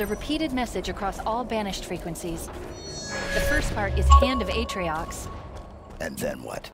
a repeated message across all banished frequencies. The first part is Hand of Atriox. And then what?